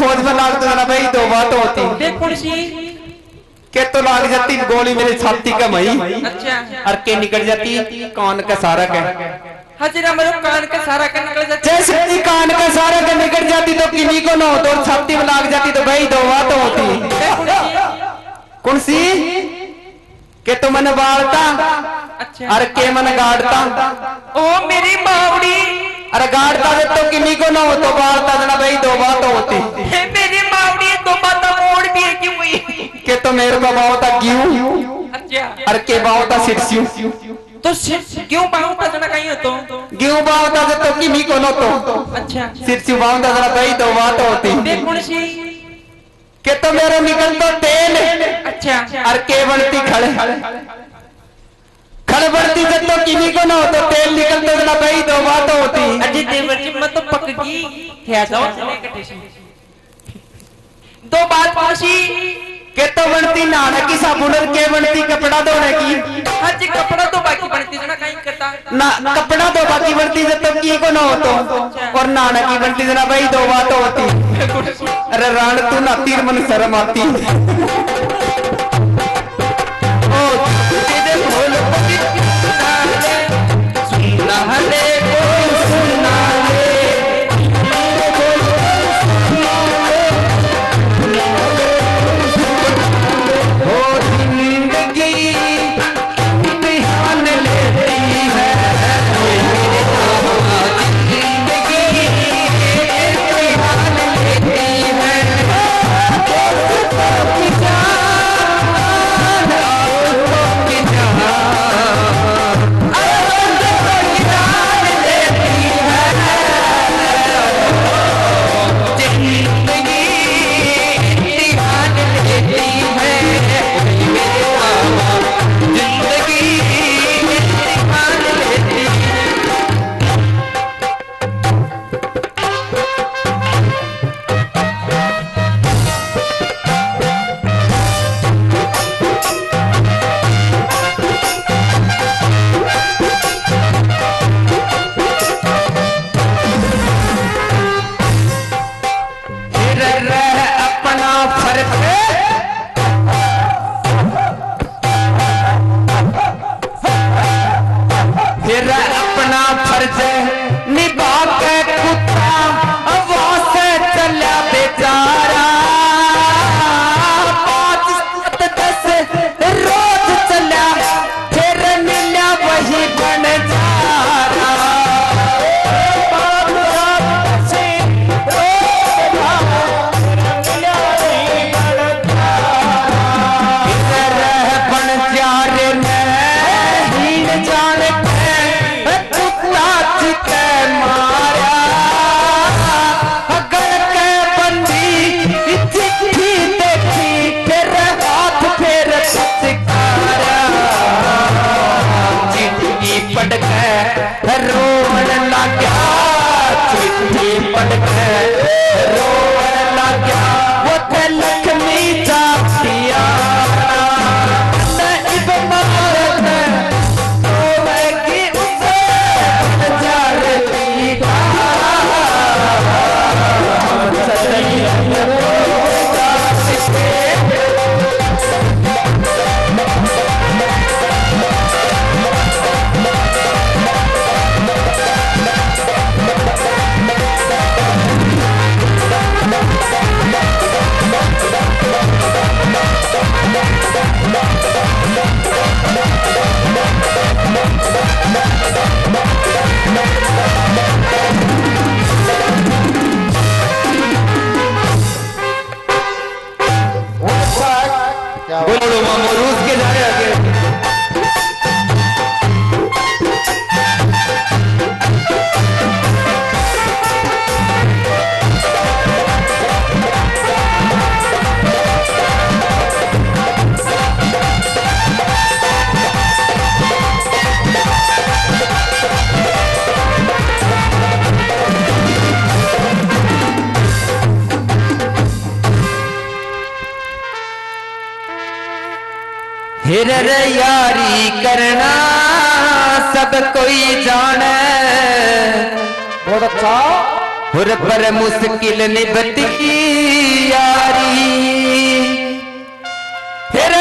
फौज में लाग तो भाई दो बात होती देख के तो लाग जाती गोली मेरी छाती का मई अच्छा और के निकल जाती कान का सारा के हजरा मेरे कान का सारा का निकल जाता जैसे कान का सारा के निकल जाती तो किन्हीं को ना होता और छाती में लाग जाती तो भाई दो बात होती कौन सी के तो मन बालता अच्छा के मन गाड़ता ओ मेरी मावड़ी अरे गाड़ता तो किन्हीं को ना हो तो बालता जना भाई दो बात होती हे मेरी मावड़ी तो माता मोड़ भी है क्यों हुई के तो मेरे को था क्यों? अच्छा अरे के था सिरसियों तो क्यों पाऊँ जना कहीं हो तो? क्यों था जब तो को ना तो? अच्छा। सिरसियों था जना भाई दो बात होती? देख कौन सी? के तो मेरा निकल तो तेल। अच्छा। और के बनती खड़े? खड़े बढ़ती जब तो किन्हीं को ना हो तो तेल निकल तो जना भाई दो बात होती? अजय देवर जी मैं तो पक गई। क्या जाओ। दो बात पहुँची। के तो बनती नाना की साबुन और के बनती कपड़ा धोने की हाँ जी कपड़ा तो बाकी बनती जना कहीं करता ना कपड़ा तो बाकी बनती जब तक की को ना हो तो और नाना की बनती जना भाई दो बात होती अरे राण तू ना तीर मन शर्म आती हिर यारी करना सब कोई जाने। बहुत अच्छा। और पर मुश्किल निभती यारी। फिर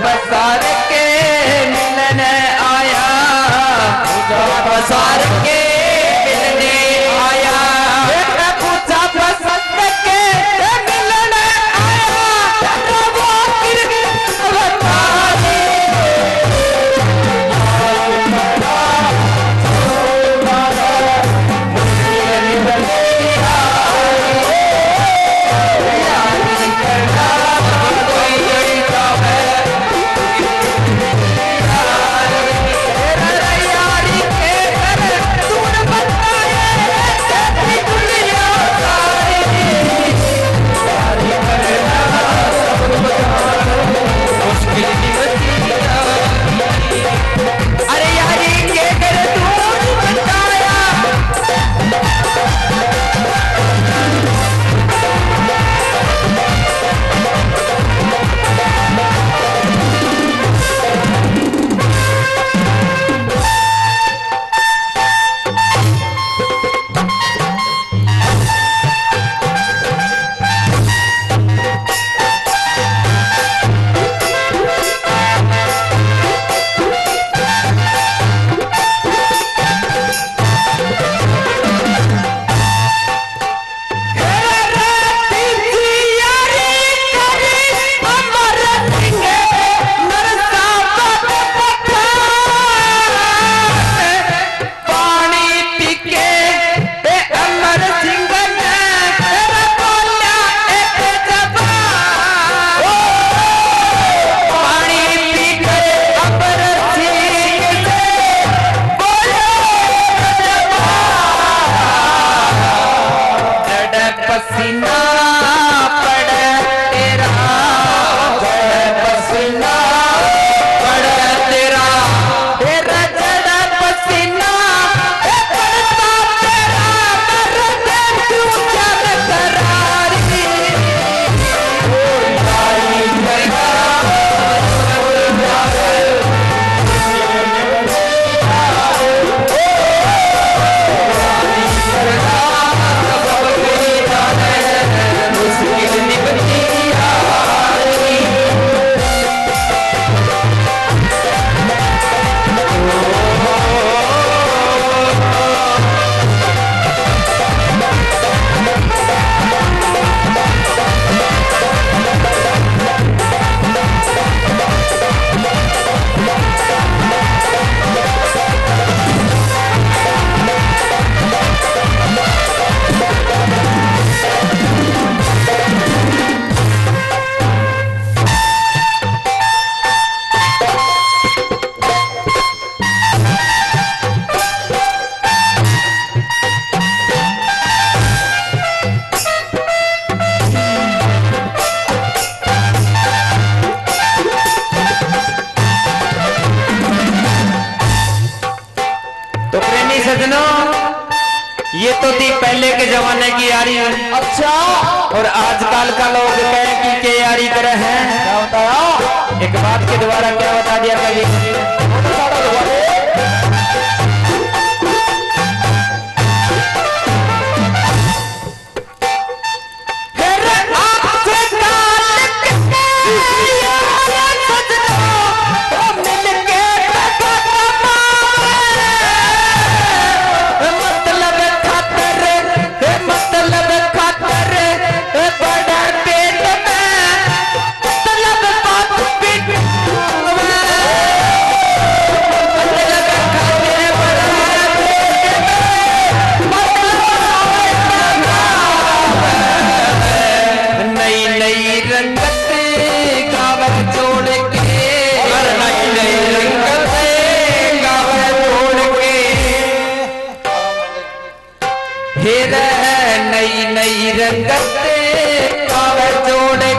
पूजा के मिलने आया। पूजा पसार एक बात के द्वारा क्या बता दिया कभी ஹேர நை நை ரங்கத்தே காவச்சோடை